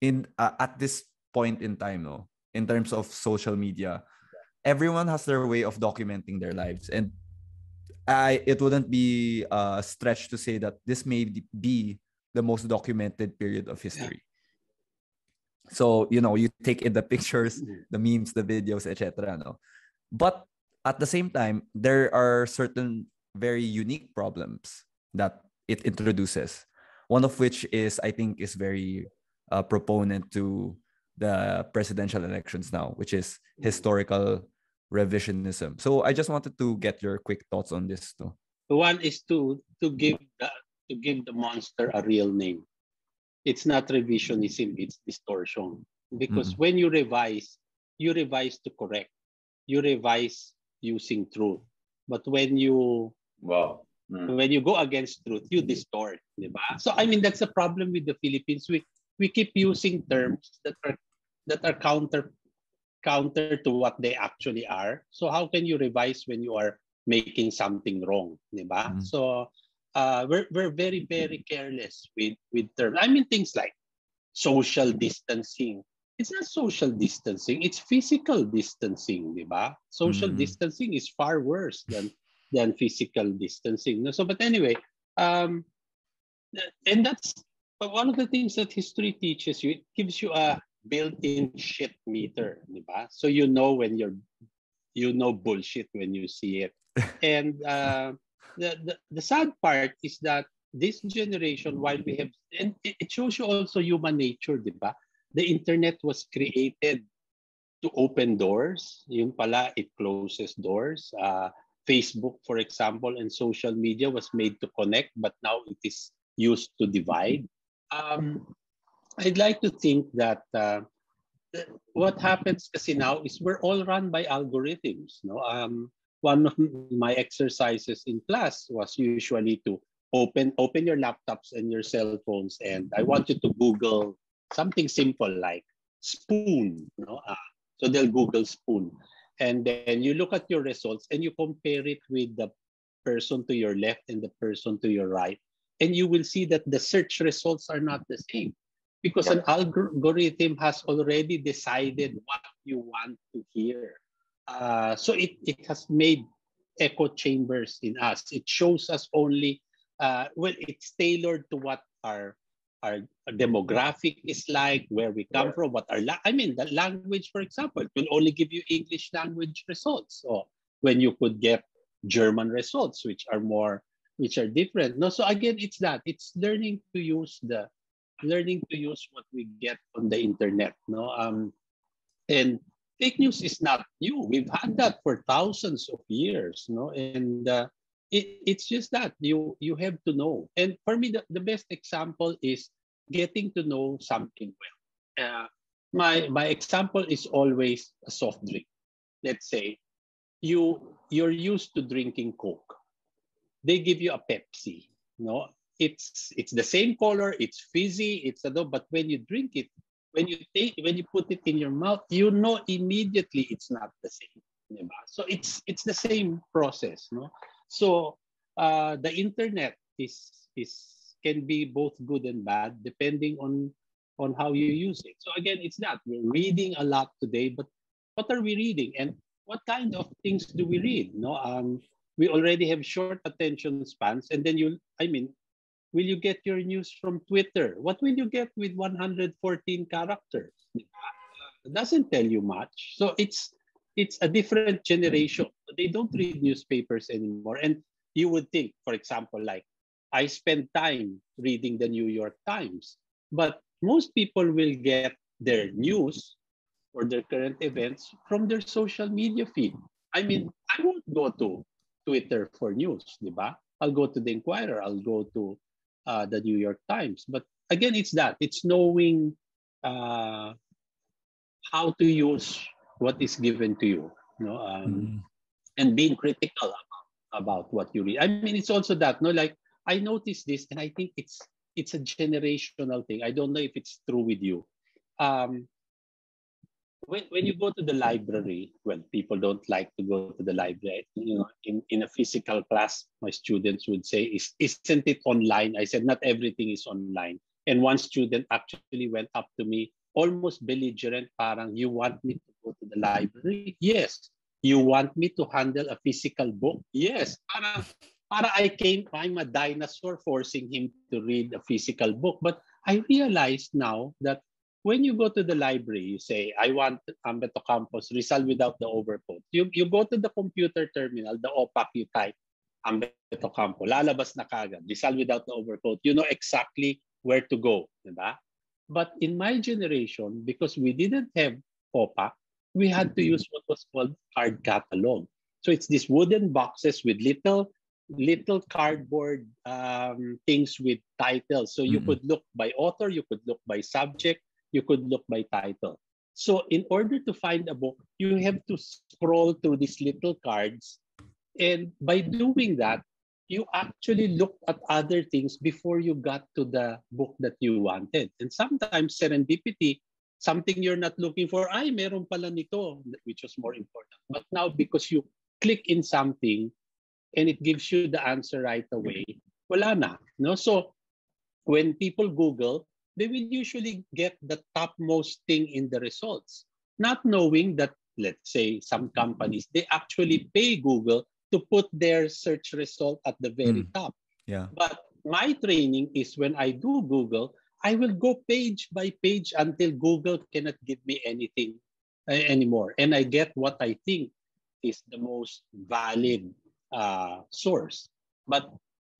in uh, at this point in time, no, in terms of social media, everyone has their way of documenting their lives, and I it wouldn't be a stretch to say that this may be the most documented period of history. So you know, you take in the pictures, mm-hmm. the memes, the videos, etc. No, but at the same time, there are certain very unique problems that it introduces. One of which is, I think, is very uh, proponent to the presidential elections now, which is historical revisionism. So I just wanted to get your quick thoughts on this too. One is to to give the to give the monster a real name. It's not revisionism, it's distortion. Because mm-hmm. when you revise, you revise to correct. You revise using truth. But when you wow. Mm. when you go against truth, you distort, diba? So I mean that's the problem with the Philippines. We we keep using terms that are that are counter counter to what they actually are. So how can you revise when you are making something wrong, diba? Mm. So uh, we're we're very very careless with with terms. I mean things like social distancing it's not social distancing, it's physical distancing, di ba? Social mm-hmm. distancing is far worse than than physical distancing. So, but anyway, um, and that's one of the things that history teaches you. It gives you a built-in shit meter, di ba? So you know when you're, you know bullshit when you see it. and uh, the, the the sad part is that this generation, while we have, and it shows you also human nature, di ba? the internet was created to open doors. Yung pala, it closes doors. Uh, Facebook, for example, and social media was made to connect, but now it is used to divide. Um, I'd like to think that uh, what happens kasi now is we're all run by algorithms. No, um, one of my exercises in class was usually to open open your laptops and your cell phones, and I want you to Google something simple like spoon. You know? Uh, so they'll Google spoon. And then you look at your results and you compare it with the person to your left and the person to your right. And you will see that the search results are not the same because an algorithm has already decided what you want to hear. Uh, so it, it has made echo chambers in us. It shows us only, uh, well, it's tailored to what our our demographic is like, where we come from, what our, la- I mean, the language, for example, will only give you English language results. So when you could get German results, which are more, which are different. No, so again, it's that, it's learning to use the, learning to use what we get on the internet. No, um, and fake news is not new. We've had that for thousands of years. No, and uh, it, it's just that you you have to know and for me the, the best example is getting to know something well uh, my my example is always a soft drink let's say you you're used to drinking coke they give you a pepsi no it's it's the same color it's fizzy it's a but when you drink it when you take when you put it in your mouth you know immediately it's not the same so it's it's the same process no so uh, the internet is is can be both good and bad depending on on how you use it. So again, it's that we're reading a lot today, but what are we reading and what kind of things do we read? No, um, we already have short attention spans, and then you, I mean, will you get your news from Twitter? What will you get with 114 characters? It doesn't tell you much. So it's it's a different generation. They don't read newspapers anymore. And you would think, for example, like I spend time reading the New York Times, but most people will get their news or their current events from their social media feed. I mean, I won't go to Twitter for news, diba? I'll go to the Inquirer, I'll go to uh, the New York Times. But again, it's that. It's knowing uh, how to use what is given to you, you know, um, mm. and being critical about, about what you read. I mean, it's also that, no, like I noticed this, and I think it's it's a generational thing. I don't know if it's true with you. Um, when, when you go to the library, well, people don't like to go to the library. You know, in, in a physical class, my students would say, Is, "Isn't it online?" I said, "Not everything is online." And one student actually went up to me, almost belligerent, parang, you want me to go to the library? Yes. You want me to handle a physical book? Yes. Para, para I came, I'm a dinosaur forcing him to read a physical book. But I realized now that when you go to the library, you say, I want Ambeto Campos, Rizal without the overcoat. You, you go to the computer terminal, the OPAC, you type Ambeto Campo, lalabas na kagad. Rizal without the overcoat. You know exactly where to go. Diba? But in my generation, because we didn't have OPAC, we had to use what was called card catalog. So it's these wooden boxes with little little cardboard um, things with titles. So you mm-hmm. could look by author, you could look by subject, you could look by title. So in order to find a book, you have to scroll through these little cards. And by doing that, you actually look at other things before you got to the book that you wanted. And sometimes serendipity, something you're not looking for, ay, meron pala nito, which was more important. But now because you click in something and it gives you the answer right away, wala na. No? So when people Google, they will usually get the topmost thing in the results, not knowing that, let's say, some companies, they actually pay Google to put their search result at the very mm. top. Yeah. But my training is when I do Google, I will go page by page until Google cannot give me anything uh, anymore. And I get what I think is the most valid uh, source. But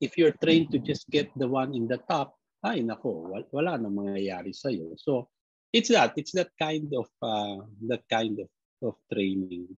if you're trained to just get the one in the top, ay nako, wala na mangyayari sa'yo. So it's that, it's that kind of uh, that kind of, of training.